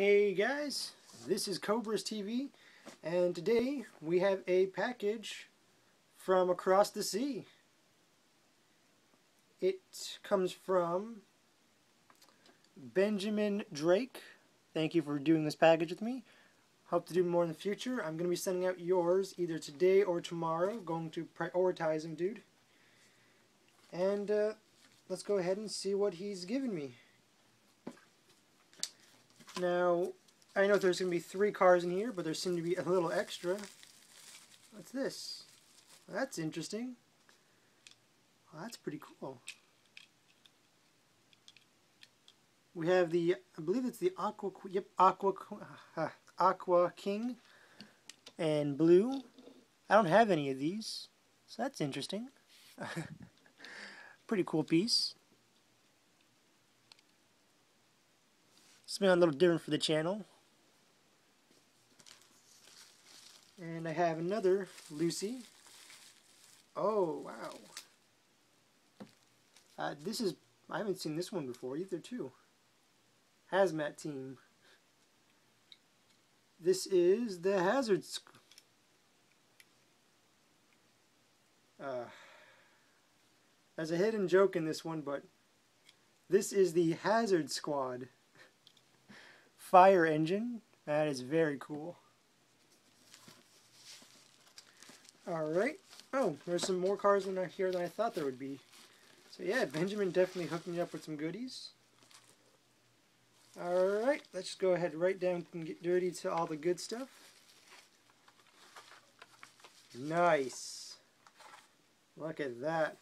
Hey guys, this is Cobras TV, and today we have a package from across the sea. It comes from Benjamin Drake. Thank you for doing this package with me. Hope to do more in the future. I'm going to be sending out yours either today or tomorrow. Going to prioritize them, dude. And uh, let's go ahead and see what he's given me. Now, I know there's going to be three cars in here, but there seem to be a little extra. What's this? That's interesting. Well, that's pretty cool. We have the, I believe it's the Aqua, yep, Aqua, uh, Aqua King and Blue. I don't have any of these, so that's interesting. pretty cool piece. Something a little different for the channel. And I have another Lucy. Oh, wow. Uh, this is, I haven't seen this one before either, too. Hazmat Team. This is the Hazard uh, There's a hidden joke in this one, but this is the Hazard Squad fire engine. That is very cool. Alright. Oh, there's some more cars in here than I thought there would be. So yeah, Benjamin definitely hooked me up with some goodies. Alright, let's just go ahead right down and get dirty to all the good stuff. Nice. Look at that.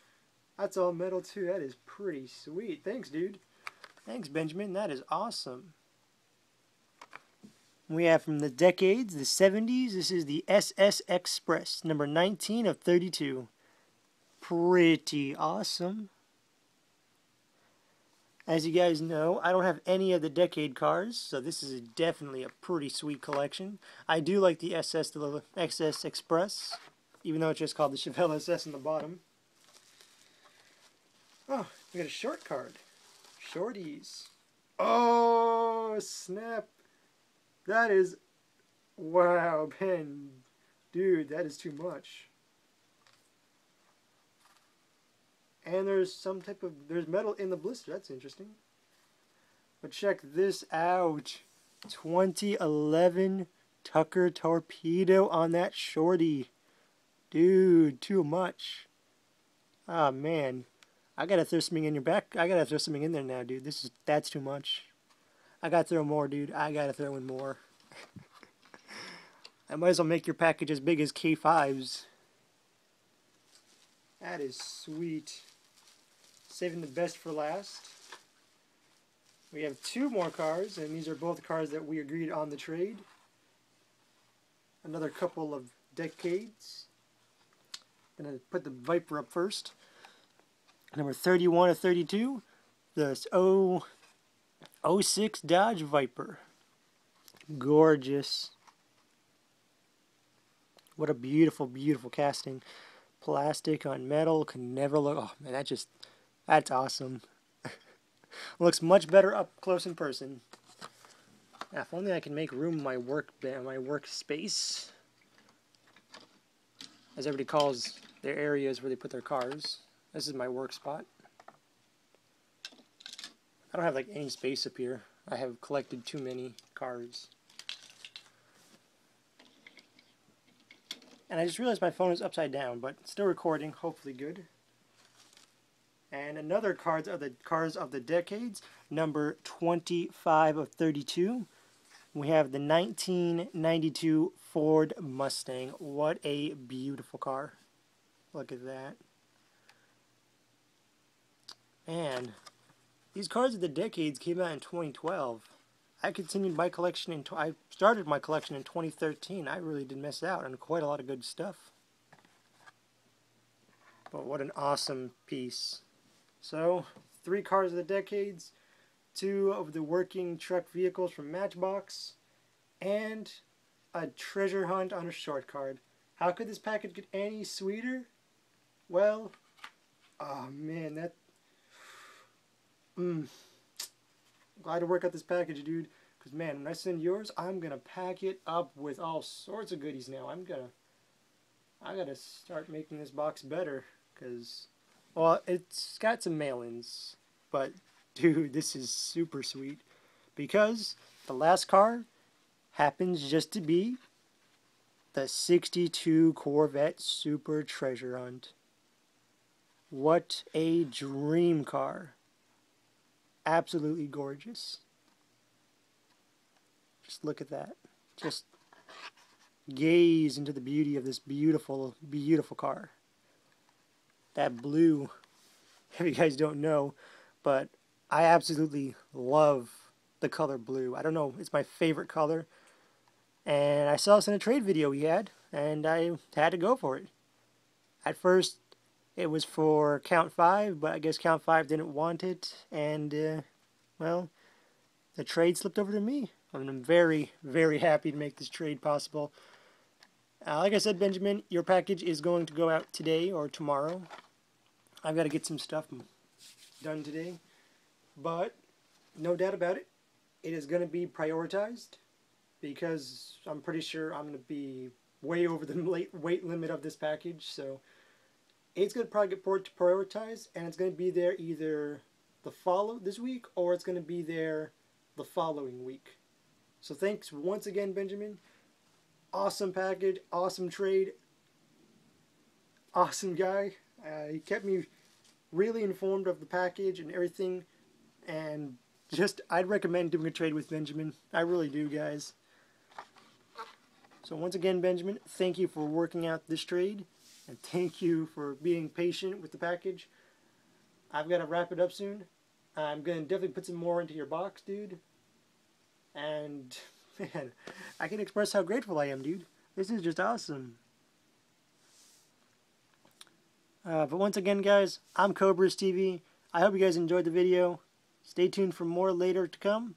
That's all metal too. That is pretty sweet. Thanks, dude. Thanks, Benjamin. That is awesome. We have from the decades, the 70s, this is the SS Express, number 19 of 32. Pretty awesome. As you guys know, I don't have any of the decade cars, so this is definitely a pretty sweet collection. I do like the SS, the XS Express, even though it's just called the Chevelle SS on the bottom. Oh, we got a short card. Shorties. Oh, snap. That is, wow, Ben, dude, that is too much. And there's some type of, there's metal in the blister, that's interesting. But check this out. 2011 Tucker Torpedo on that shorty. Dude, too much. Ah, oh, man. I gotta throw something in your back. I gotta throw something in there now, dude. This is, that's too much. I gotta throw more, dude. I gotta throw in more. I might as well make your package as big as K5's. That is sweet. Saving the best for last. We have two more cars, and these are both cars that we agreed on the trade. Another couple of decades. Gonna put the Viper up first. Number 31 of 32. The 0 06 Dodge Viper. Gorgeous. What a beautiful, beautiful casting. Plastic on metal can never look. Oh man, that just that's awesome. Looks much better up close in person. Yeah, if only I can make room in my work my workspace, as everybody calls their areas where they put their cars. This is my work spot. I don't have like any space up here. I have collected too many cards. And I just realized my phone is upside down, but still recording, hopefully good. And another cards of the cards of the decades, number 25 of 32. We have the 1992 Ford Mustang. What a beautiful car. Look at that. Man, these cards of the decades came out in 2012. I continued my collection in. I started my collection in 2013. I really did miss out on quite a lot of good stuff. But what an awesome piece. So, three cars of the decades, two of the working truck vehicles from Matchbox, and a treasure hunt on a short card. How could this package get any sweeter? Well, oh man, that Mmm. Glad to work out this package, dude. Because, man, when I send yours, I'm going to pack it up with all sorts of goodies now. I'm going to... I got to start making this box better. Because, well, it's got some mail-ins. But, dude, this is super sweet. Because the last card happens just to be the 62 Corvette Super Treasure Hunt. What a dream car. Absolutely gorgeous. Just look at that. Just gaze into the beauty of this beautiful, beautiful car. That blue, if you guys don't know, but I absolutely love the color blue. I don't know, it's my favorite color. And I saw this in a trade video we had, and I had to go for it. At first, it was for Count 5, but I guess Count 5 didn't want it, and, uh, well, the trade slipped over to me. And I'm very, very happy to make this trade possible. Uh, like I said, Benjamin, your package is going to go out today or tomorrow. I've got to get some stuff done today. But, no doubt about it, it is going to be prioritized because I'm pretty sure I'm going to be way over the weight limit of this package. So, it's going to probably get to prioritize, and it's going to be there either the follow this week or it's going to be there the following week. So thanks once again, Benjamin. Awesome package, awesome trade, awesome guy. Uh, he kept me really informed of the package and everything, and just I'd recommend doing a trade with Benjamin. I really do, guys. So once again, Benjamin, thank you for working out this trade. And thank you for being patient with the package. I've got to wrap it up soon. I'm going to definitely put some more into your box, dude. And, man, I can express how grateful I am, dude. This is just awesome. Uh, but once again, guys, I'm Cobras TV. I hope you guys enjoyed the video. Stay tuned for more later to come.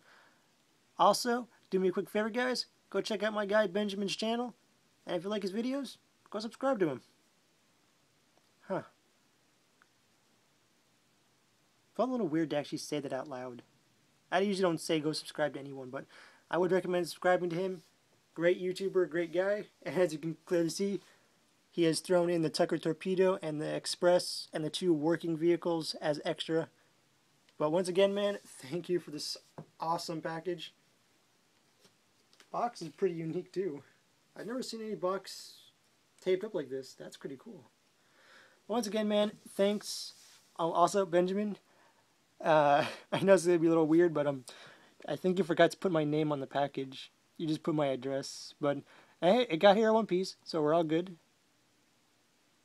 Also, do me a quick favor, guys. Go check out my guy Benjamin's channel. And if you like his videos, go subscribe to him. Felt a little weird to actually say that out loud. I usually don't say go subscribe to anyone, but I would recommend subscribing to him. Great YouTuber, great guy, and as you can clearly see, he has thrown in the Tucker Torpedo and the Express and the two working vehicles as extra. But once again, man, thank you for this awesome package. Box is pretty unique too. I've never seen any box taped up like this. That's pretty cool once again, man, thanks. Also, Benjamin, uh, I know it's to be a little weird, but um, I think you forgot to put my name on the package. You just put my address. But hey, it got here in one piece, so we're all good.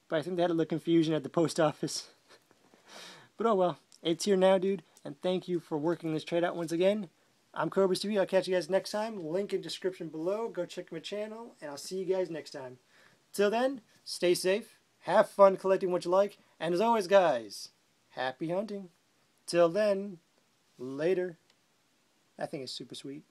But I think they had a little confusion at the post office. but oh well, it's here now, dude. And thank you for working this trade out once again. I'm Cobras TV. I'll catch you guys next time. Link in description below. Go check my channel, and I'll see you guys next time. Till then, stay safe have fun collecting what you like. And as always, guys, happy hunting. Till then, later. That thing is super sweet.